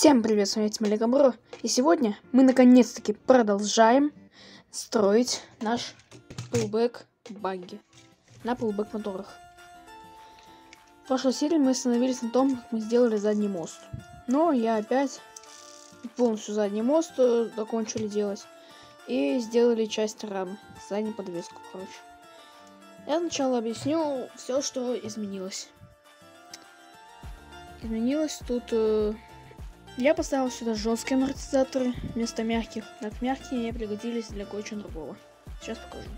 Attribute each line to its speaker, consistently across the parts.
Speaker 1: Всем привет, с вами Тимали Гамбро. И сегодня мы наконец-таки продолжаем строить наш pullback багги на pullback моторах. В прошлой серии мы остановились на том, как мы сделали задний мост. Но я опять полностью задний мост э, закончили делать. И сделали часть рамы, заднюю подвеску, короче. Я сначала объясню все, что изменилось. Изменилось тут... Я поставил сюда жесткие амортизаторы вместо мягких, так мягкие мне пригодились для кое-чего другого. Сейчас покажу.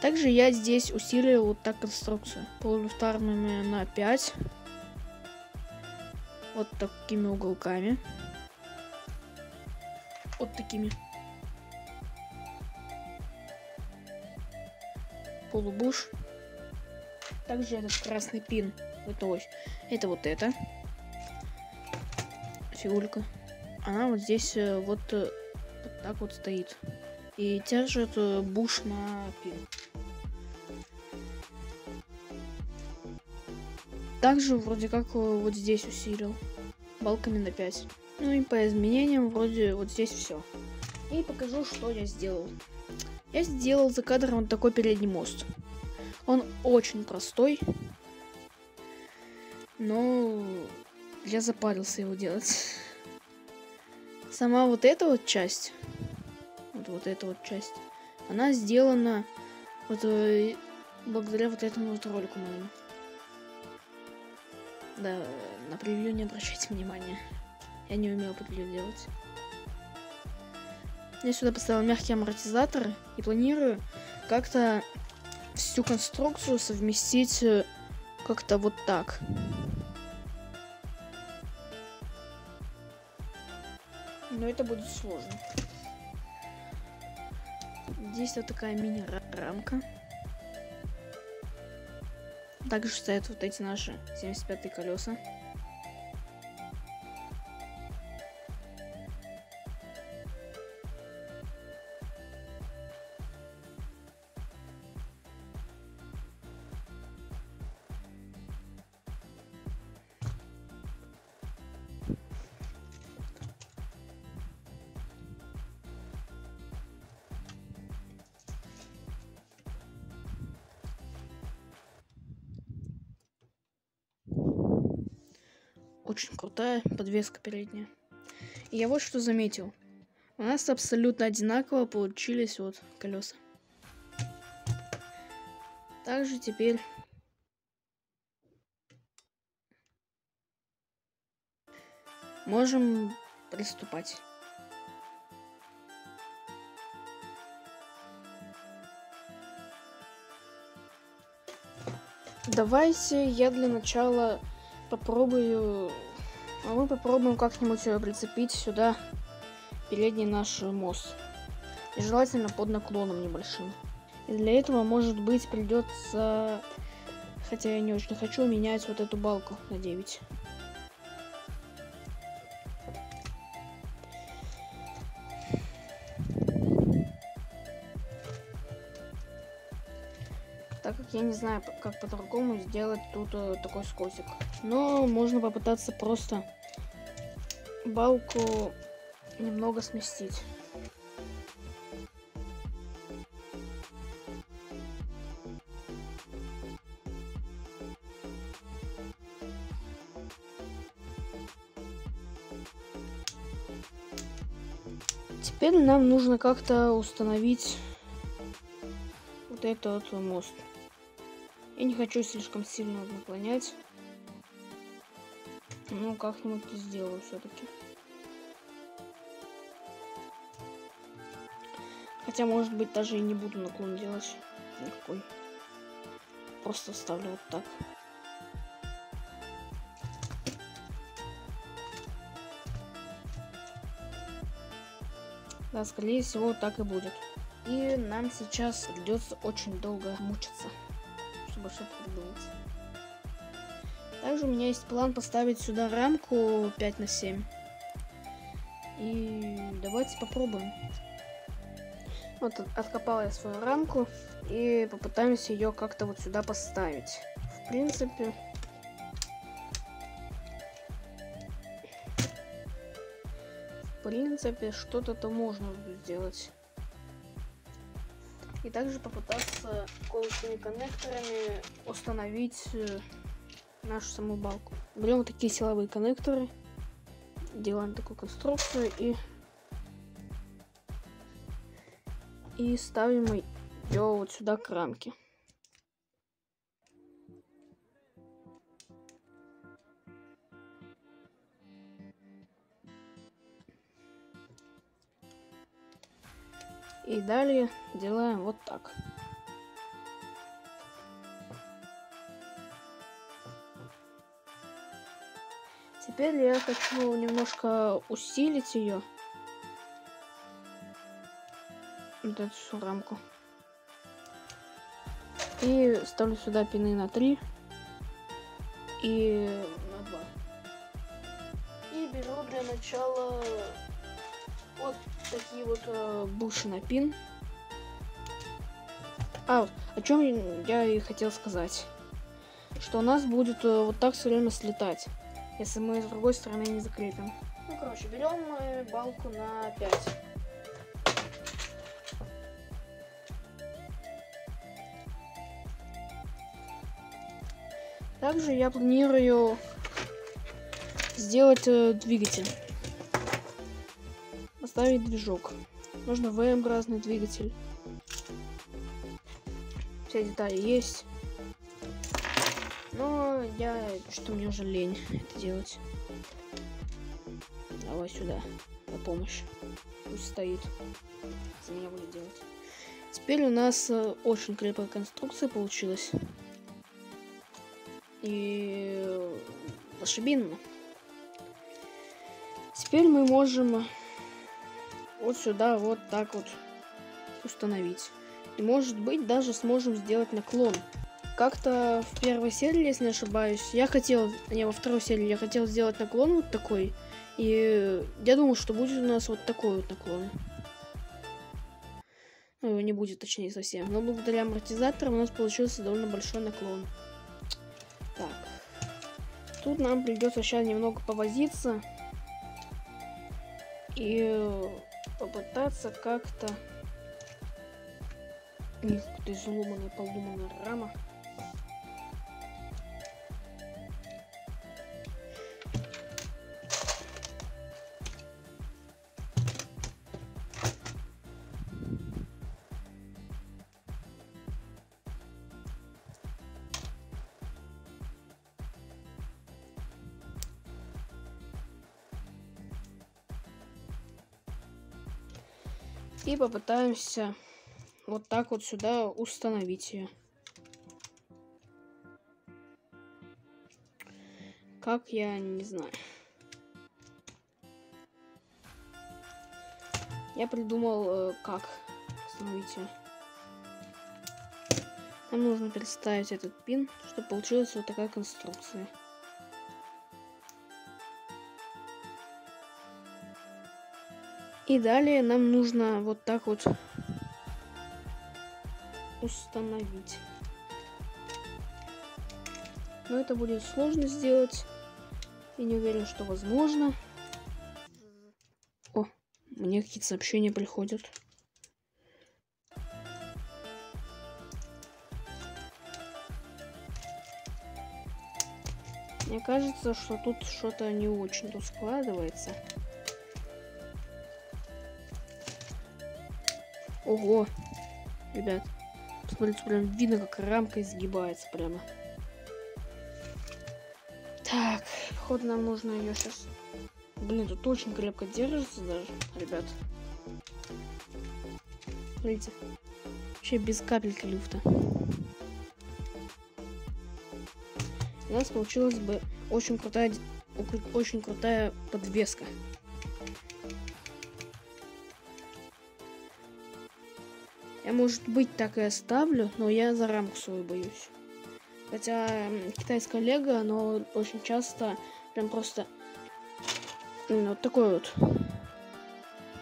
Speaker 1: Также я здесь усилил вот так конструкцию. Полулюфтарными на 5. Вот такими уголками. Вот такими. Полубуш. Также этот красный пин. Это ось. Это вот это фигурка. Она вот здесь э, вот, э, вот так вот стоит. И держит э, буш на пин. Также вроде как вот здесь усилил. Балками на 5. Ну и по изменениям вроде вот здесь все. И покажу, что я сделал. Я сделал за кадром вот такой передний мост. Он очень простой. Но я запарился его делать. Сама вот эта вот часть, вот, вот эта вот часть, она сделана вот э, благодаря вот этому вот ролику моему. Да, на превью не обращайте внимания. Я не умел превью делать. Я сюда поставил мягкие амортизаторы и планирую как-то всю конструкцию совместить э, как-то вот так. Но это будет сложно. Здесь вот такая мини-рамка. Также стоят вот эти наши 75 колеса. Очень крутая подвеска передняя. И я вот что заметил. У нас абсолютно одинаково получились вот колеса. Также теперь можем приступать. Давайте я для начала попробую... А мы попробуем как-нибудь э, прицепить сюда передний наш мост. И желательно под наклоном небольшим. И для этого, может быть, придется... Хотя я не очень хочу менять вот эту балку на 9. Я не знаю, как по-другому сделать тут э, такой скосик. Но можно попытаться просто балку немного сместить. Теперь нам нужно как-то установить вот этот мост. Я не хочу слишком сильно наклонять. Ну, как-нибудь сделаю все-таки. Хотя, может быть, даже и не буду наклон делать никакой. Просто ставлю вот так. Да, скорее всего, так и будет. И нам сейчас придется очень долго мучиться что-то придумать. Также у меня есть план поставить сюда рамку 5 на 7. И давайте попробуем. Вот откопала я свою рамку и попытаемся ее как-то вот сюда поставить. В принципе... В принципе, что-то-то можно сделать. И также попытаться кое коннекторами установить э, нашу саму балку. Берем вот такие силовые коннекторы, делаем такую конструкцию и и ставим ее вот сюда к рамке. И далее делаем вот так. Теперь я хочу немножко усилить ее. Вот эту всю рамку. И ставлю сюда пины на 3 и на 2. И беру для начала вот такие вот э, буши на пин. А, о чем я и хотел сказать. Что у нас будет э, вот так все время слетать, если мы с другой стороны не закрепим. Ну, короче, берем мы балку на 5. Также я планирую сделать э, двигатель поставить движок. Нужно V-образный двигатель. Все детали есть. Но я что мне уже лень это делать. Давай сюда на помощь. Пусть стоит. За меня будет делать. Теперь у нас э, очень крепкая конструкция получилась. И лошадина. Теперь мы можем вот сюда вот так вот установить. И может быть даже сможем сделать наклон. Как-то в первой серии, если не ошибаюсь, я хотел, не, во второй серии я хотел сделать наклон вот такой. И я думал, что будет у нас вот такой вот наклон. Ну, не будет, точнее, совсем. Но благодаря амортизаторам у нас получился довольно большой наклон. Так. Тут нам придется сейчас немного повозиться. И попытаться как-то... Их, ты изломанная, поломанная рама. И попытаемся вот так вот сюда установить ее. Как я не знаю. Я придумал, э, как установить ее. Нам нужно представить этот пин, чтобы получилась вот такая конструкция. И далее нам нужно вот так вот установить. Но это будет сложно сделать. Я не уверен, что возможно. О, мне какие-то сообщения приходят. Мне кажется, что тут что-то не очень тут складывается. Ого. Ребят. Посмотрите, прям видно, как рамка изгибается прямо. Так, походу нам нужно ее сейчас... Блин, тут очень крепко держится даже, ребят. Смотрите. Вообще без капельки люфта. У нас получилась бы очень крутая, очень крутая подвеска. Может быть, так и оставлю, но я за рамку свою боюсь. Хотя китайское лего, оно очень часто прям просто вот такой вот.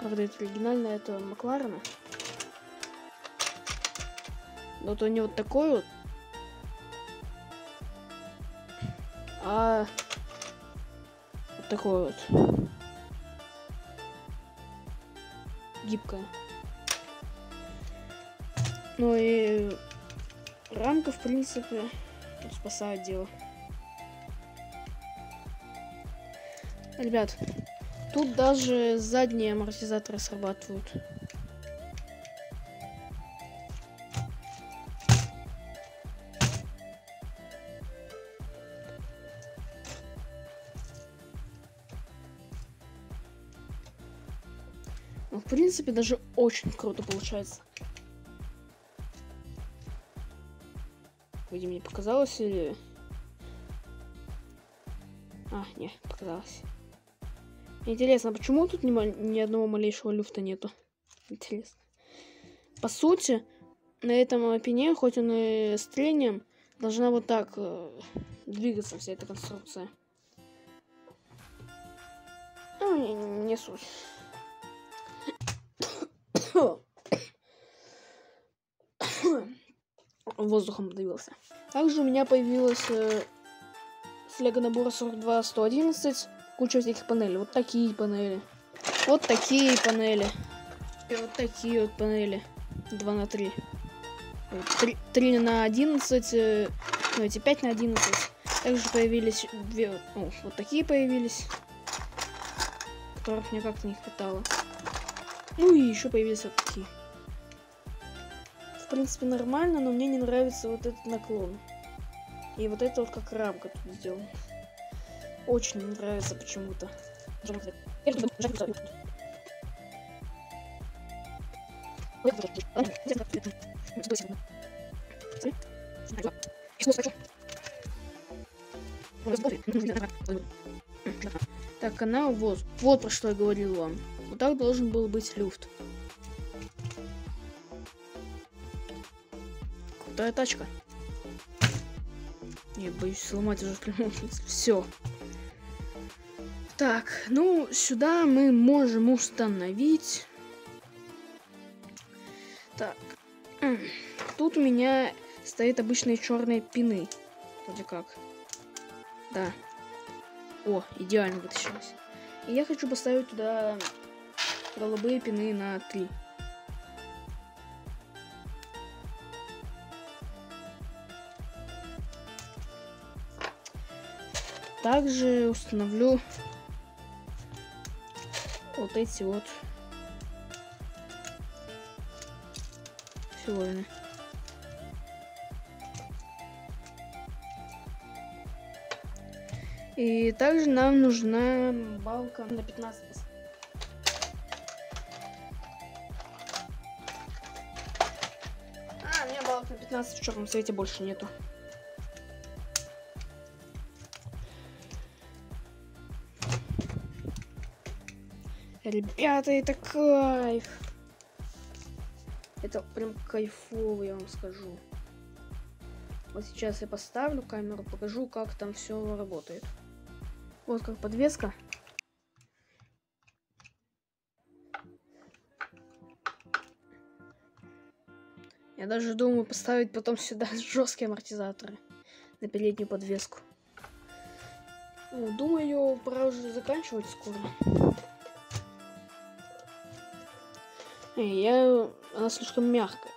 Speaker 1: Правда, это оригинально, это Макларена. Вот у него вот такой вот. А вот такой вот. гибкая. Ну и рамка, в принципе, спасает дело. Ребят, тут даже задние амортизаторы срабатывают. Ну, в принципе, даже очень круто получается. Видимо, мне показалось или... А, не, показалось. Интересно, а почему тут ни, ни одного малейшего люфта нету? Интересно. По сути, на этом пене, хоть он и с трением, должна вот так э, двигаться вся эта конструкция. Ну, не, не суть. Воздухом подавился. Также у меня появилась э, с лего набора 42 111 куча всяких панелей. Вот такие панели. Вот такие панели. И вот такие вот панели. 2 на 3. 3, 3 на 11. Э, ну, эти 5 на 11. Также появились две... Ну, вот такие появились. Которых мне как-то не хватало. Ну и еще появились вот такие. Принципе, нормально, но мне не нравится вот этот наклон. И вот это вот как рамка тут сделана. Очень не нравится почему-то. Так, канал вот. Вот про что я говорил вам. Вот так должен был быть люфт. Крутая тачка. Не, боюсь сломать уже в прямом смысле. Все. Так, ну, сюда мы можем установить... Так. Тут у меня стоит обычные черные пины. Вроде как. Да. О, идеально вытащилось. И я хочу поставить туда голубые пины на 3. Также установлю вот эти вот филоины. И также нам нужна балка на 15 А, у меня балок на 15 в черном цвете больше нету. Ребята, это кайф. Это прям кайфово, я вам скажу. Вот сейчас я поставлю камеру, покажу, как там все работает. Вот как подвеска. Я даже думаю поставить потом сюда жесткие амортизаторы на переднюю подвеску. Ну, думаю, пора уже заканчивать скоро. Я... Она слишком мягкая.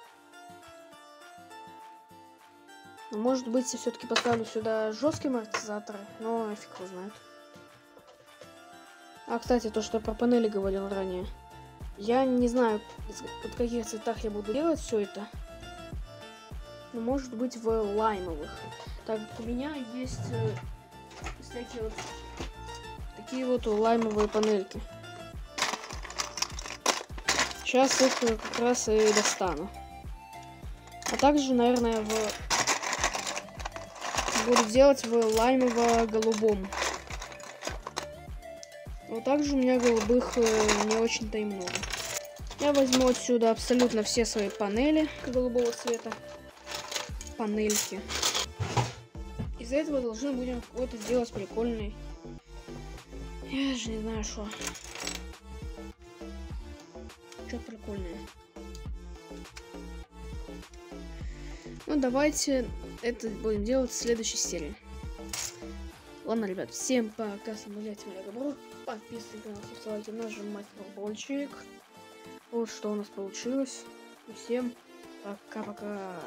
Speaker 1: Но, может быть, я все-таки поставлю сюда жесткие амортизаторы, но фиг его знает. А, кстати, то, что я про панели говорил ранее. Я не знаю, в каких цветах я буду делать все это. Но может быть в лаймовых. Так у меня есть э, всякие вот такие вот лаймовые панельки. Сейчас их как раз и достану. А также, наверное, в... буду делать в лаймово-голубом. Вот также у меня голубых э, не очень-то и много. Я возьму отсюда абсолютно все свои панели голубого цвета. Панельки. Из этого должны будем какой-то сделать прикольный. Я же не знаю, что что прикольное. Ну, давайте это будем делать в следующей серии. Ладно, ребят, всем пока, с вами Мегабро. Подписывайтесь на нас, нажимать колокольчик. Вот что у нас получилось. Всем пока-пока.